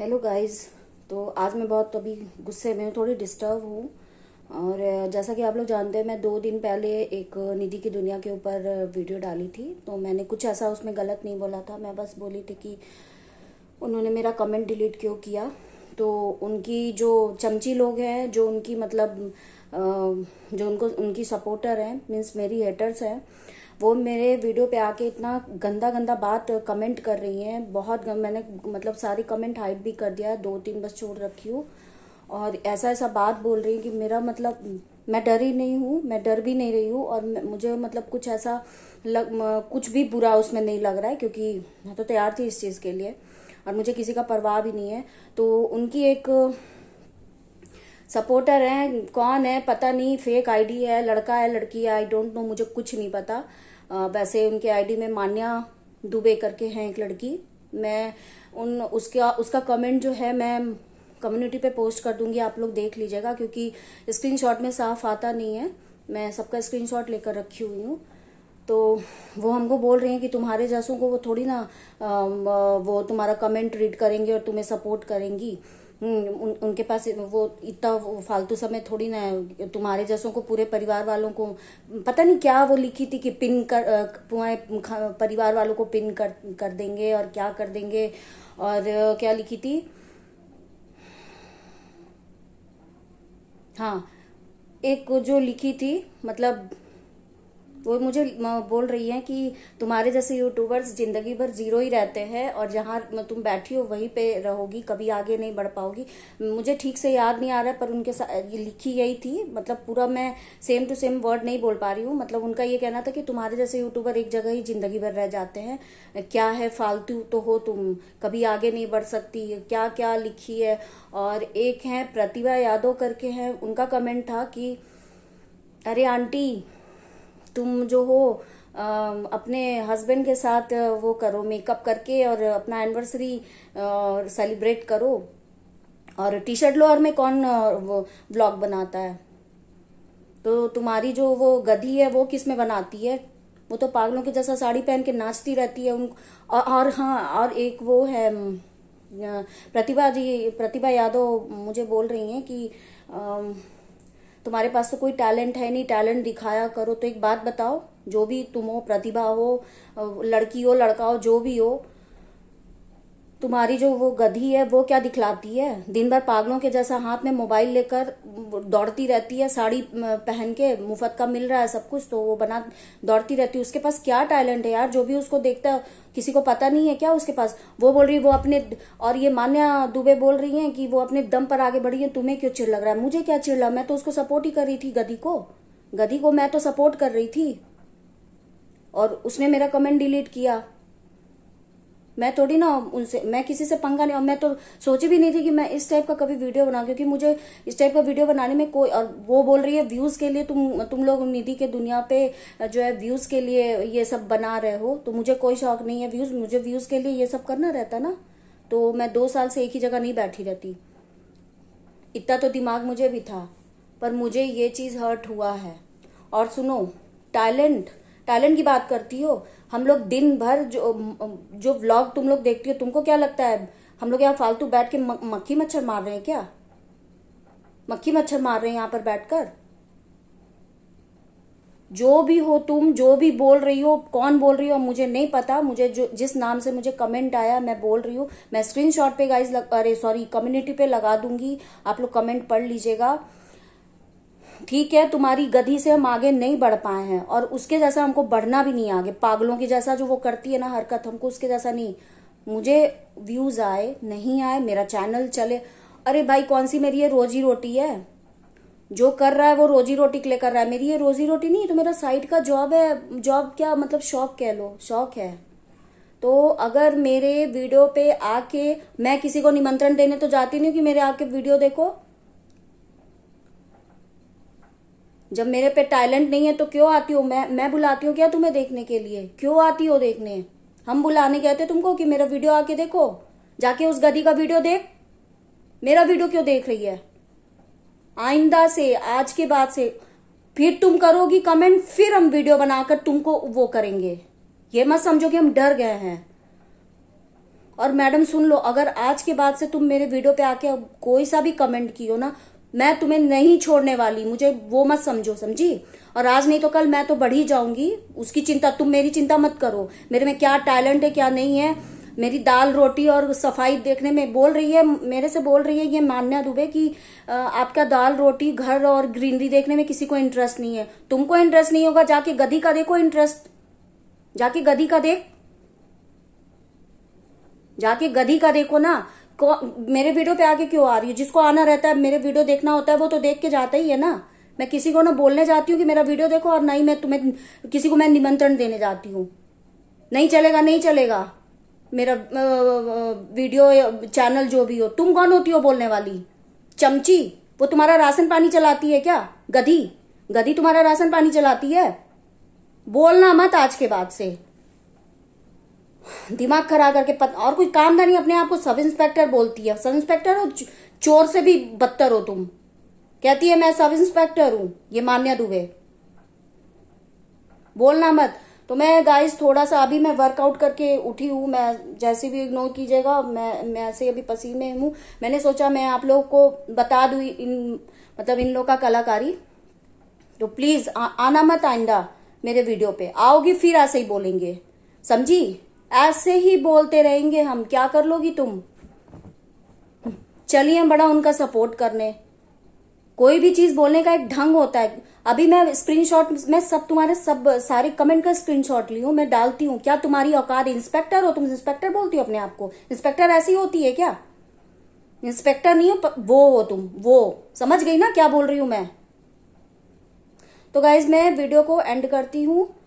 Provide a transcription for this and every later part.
Hello guys तो आज मैं बहुत अभी गुस्से में हूँ, थोड़ी डिस्टर्ब हूँ। और जैसा कि आप लोग जानते हैं, मैं दो दिन पहले एक निधि की दुनिया के ऊपर वीडियो डाली थी। तो मैंने कुछ ऐसा उसमें गलत नहीं बोला था। मैं बस बोली थी कि उन्होंने मेरा कमेंट डिलीट क्यों किया? तो उनकी जो चमची लोग हैं, जो उनकी मतलब जो उनको, उनकी सपोर्टर हैं मीन्स मेरी हेटर्स हैं वो मेरे वीडियो पे आके इतना गंदा गंदा बात कमेंट कर रही हैं। बहुत मैंने मतलब सारी कमेंट हाइड भी कर दिया है दो तीन बस छोड़ रखी हूँ। और ऐसा ऐसा बात बोल रही है कि मेरा मतलब मैं डर ही नहीं हूँ, मैं डर भी नहीं रही हूँ और मुझे मतलब कुछ ऐसा लग कुछ भी बुरा उसमें नहीं लग रहा है क्योंकि मैं तो तैयार थी इस चीज़ के लिए और मुझे किसी का परवाह भी नहीं है। तो उनकी एक सपोर्टर है, कौन है पता नहीं फेक आईडी है, लड़का है, लड़की है आई डोंट नो मुझे कुछ नहीं पता। वैसे उनके आईडी में मान्या दुबे करके हैं एक लड़की। मैं उन, उसका उसका कमेंट जो है, मैं कम्युनिटी पे पोस्ट कर दूँगी, आप लोग देख लीजिएगा, क्योंकि स्क्रीनशॉट में साफ़ आता नहीं है। मैं सबका स्क्रीनशॉट लेकर रखी हुई हूँ। तो वो हमको बोल रही हैं कि तुम्हारे जैसों को वो थोड़ी ना वो तुम्हारा कमेंट रीड करेंगे और तुम्हें सपोर्ट करेंगी। उन, उनके पास वो इतना फालतू समय थोड़ी ना तुम्हारे जैसों को पूरे परिवार वालों को पता नहीं क्या वो लिखी थी कि पिन कर तुम्हारे परिवार वालों को पिन कर कर देंगे और क्या कर देंगे और क्या लिखी थी? हाँ एक जो लिखी थी मतलब वो मुझे बोल रही हैं कि तुम्हारे जैसे यूट्यूबर्स ज़िंदगी भर ज़ीरो ही रहते हैं और जहाँ तुम बैठी हो वहीं पे रहोगी, कभी आगे नहीं बढ़ पाओगी। मुझे ठीक से याद नहीं आ रहा है, पर उनके साथ लिखी यही थी मतलब पूरा मैं सेम टू सेम वर्ड नहीं बोल पा रही हूँ। मतलब उनका ये कहना था कि तुम्हारे जैसे यूट्यूबर एक जगह ही ज़िंदगी भर रह जाते हैं। क्या है फालतू तो हो तुम, कभी आगे नहीं बढ़ सकती, क्या क्या लिखी है? और एक है प्रतिभा यादव करके है, उनका कमेंट था कि, अरे आंटी तुम जो हो अपने हस्बैंड के साथ वो करो मेकअप करके और अपना एनिवर्सरी सेलिब्रेट करो। और टी शर्ट लो और में कौन ब्लॉग बनाता है? तो तुम्हारी जो वो गधी है वो किसमें बनाती है? वो तो पागलों के जैसा साड़ी पहन के नाचती रहती है उन और, और हाँ और एक वो है प्रतिभा जी प्रतिभा यादव मुझे बोल रही हैं कि आ, तुम्हारे पास तो कोई टैलेंट है नहीं, टैलेंट दिखाया करो तो एक बात बताओ, जो भी तुम हो, प्रतिभा हो लड़की हो, लड़का हो, जो भी हो तुम्हारी जो वो गधी है, वो क्या दिखलाती है? दिन भर पागलों के जैसा हाथ में मोबाइल लेकर दौड़ती रहती है, साड़ी पहन के मुफ़्त का मिल रहा है सब कुछ तो वो बना, दौड़ती रहती है। उसके पास क्या टैलेंट है यार? जो भी उसको देखता है, किसी को पता नहीं है क्या उसके पास? वो बोल रही है, वो अपने, और ये मान्या दुबे बोल रही है कि वो अपने दम पर आगे बढ़ी है, तुम्हें क्यों चिड़ लग रहा है? मुझे क्या चिड़ लगा? मैं तो उसको सपोर्ट ही कर रही थी, गधी को। गधी को मैं तो सपोर्ट कर रही थी। और उसने मेरा कमेंट डिलीट किया। मैं थोड़ी ना उनसे, मैं किसी से पंगा नहीं, और मैं तो सोची भी नहीं थी कि मैं इस टाइप का कभी वीडियो बनाऊँ, क्योंकि मुझे इस टाइप का वीडियो बनाने में कोई, और वो बोल रही है व्यूज़ के लिए तुम तुम लोग निधि के दुनिया पे, जो है व्यूज़ के लिए ये सब बना रहे हो तो मुझे कोई शौक नहीं है व्यूज़ मुझे व्यूज़ के लिए ये सब करना रहता ना। तो मैं दो साल से एक ही जगह नहीं बैठी रहती। इतना तो दिमाग मुझे भी था, पर मुझे ये चीज़ हर्ट हुआ है। और सुनो टैलेंट टैलेंट की बात करती हो हम लोग दिन भर जो जो व्लॉग तुम लोग देखती हो, तुमको क्या लगता है? हम लोग यहाँ फालतू बैठ के मक्खी मच्छर मार रहे हैं क्या? मक्खी मच्छर मार रहे हैं यहाँ पर बैठकर? जो भी हो तुम, जो भी बोल रही हो, कौन बोल रही हो, मुझे नहीं पता। मुझे जो, जिस नाम से मुझे कमेंट आया, मैं बोल रही हूँ। मैं स्क्रीनशॉट पे गाइस अरे सॉरी कम्युनिटी पे लगा दूँगी। आप लोग कमेंट पढ़ लीजिएगा। ठीक है, तुम्हारी गधी से हम आगे नहीं बढ़ पाए हैं और उसके जैसा हमको बढ़ना भी नहीं आगे। पागलों की जैसा जो वो करती है ना हरकत, हमको उसके जैसा नहीं। मुझे व्यूज़ आए, नहीं आए, मेरा चैनल चले। अरे भाई, कौन सी मेरी ये रोजी रोटी है? जो कर रहा है वो रोजी रोटी के लिए कर रहा है। मेरी ये रोजी रोटी नहीं तो मेरा साइड का जॉब है। जॉब क्या मतलब शौक कह लो, शौक है। तो अगर मेरे वीडियो पे आके मैं किसी को निमंत्रण देने तो जाती नहीं कि मेरे आके वीडियो देखो। जब मेरे पे टैलेंट नहीं है तो क्यों आती हो? मैं मैं बुलाती हूँ क्या तुम्हें देखने के लिए? क्यों आती हो देखने? हम बुलाने गए थे तुमको कि मेरा वीडियो आके देखो। जाके उस गदी का वीडियो देख। मेरा वीडियो क्यों देख रही है? आइंदा से, आज के बाद से। फिर तुम करोगी कमेंट फिर हम वीडियो बनाकर तुमको वो करेंगे। ये मत समझो कि हम डर गए हैं। और मैडम सुन लो, अगर आज के बाद से तुम मेरे वीडियो पे आके कोई सा भी कमेंट कियो ना मैं तुम्हें नहीं छोड़ने वाली, मुझे वो मत समझो, समझी? और आज नहीं तो कल मैं तो बढ़ ही जाऊँगी। उसकी चिंता, तुम मेरी चिंता मत करो। मेरे में क्या टैलेंट है, क्या नहीं है? मेरी दाल रोटी और सफ़ाई देखने में बोल रही है, मेरे से बोल रही है, ये मान्या दुबे कि आपका दाल रोटी, घर और ग्रीनरी देखने में किसी को इंटरेस्ट नहीं है। तुमको इंटरेस्ट नहीं होगा, जाके गधी का देखो इंटरेस्ट जाके गधी का देख। जाके गधी का देखो ना। मेरे वीडियो पे आके क्यों आ रही है? जिसको आना रहता है, मेरे वीडियो देखना होता है, वो तो देख के जाता ही है ना। मैं किसी को ना बोलने जाती हूँ कि मेरा वीडियो देखो और नहीं मैं तुम्हें, किसी को मैं निमंत्रण देने जाती हूँ। नहीं चलेगा नहीं चलेगा। मेरा वीडियो, चैनल जो भी हो, तुम कौन होती हो बोलने वाली? चमची, वो तुम्हारा राशन पानी चलाती है क्या? गधी? गधी तुम्हारा राशन पानी चलाती है? बोलना मत आज के बाद से। दिमाग खराब करके पत, और कोई काम नहीं अपने आप को सब इंस्पेक्टर बोलती है। सब इंस्पेक्टर हो चोर से भी बदतर हो तुम। कहती है मैं सब इंस्पेक्टर हूँ। ये मान्या दुबे। बोलना मत। तो मैं गाइस थोड़ा सा अभी मैं वर्कआउट करके उठी हूँ। मैं जैसे भी इग्नोर कीजिएगा मैं मैं ऐसे अभी पसीने हूँ। मैंने सोचा मैं आप लोग को बता दू इन मतलब इन लोग का कलाकारी। तो प्लीज़ आ, आना मत आइंदा मेरे वीडियो पे। आओगी फिर ऐसे ही बोलेंगे। समझी? ऐसे ही बोलते रहेंगे हम। क्या कर लोगी तुम? चलिए बड़ा उनका सपोर्ट करने। कोई भी चीज़ बोलने का एक ढंग होता है। अभी मैं स्क्रीनशॉट मैं सब तुम्हारे सब सारे कमेंट का स्क्रीनशॉट ली हूँ मैं डालती हूँ। क्या तुम्हारी औकात इंस्पेक्टर हो? तुम इंस्पेक्टर बोलती हो अपने आप को? इंस्पेक्टर ऐसी होती है क्या? इंस्पेक्टर नहीं हो वो हो तुम वो। समझ गई ना क्या बोल रही हूँ मैं? तो गाइज़ मैं वीडियो को एंड करती हूँ हाँ,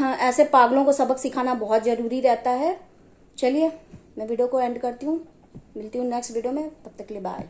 ऐसे पागलों को सबक सिखाना बहुत ज़रूरी रहता है। चलिए, मैं वीडियो को एंड करती हूँ। मिलती हूँ नेक्स्ट वीडियो में, तब तक के लिए बाय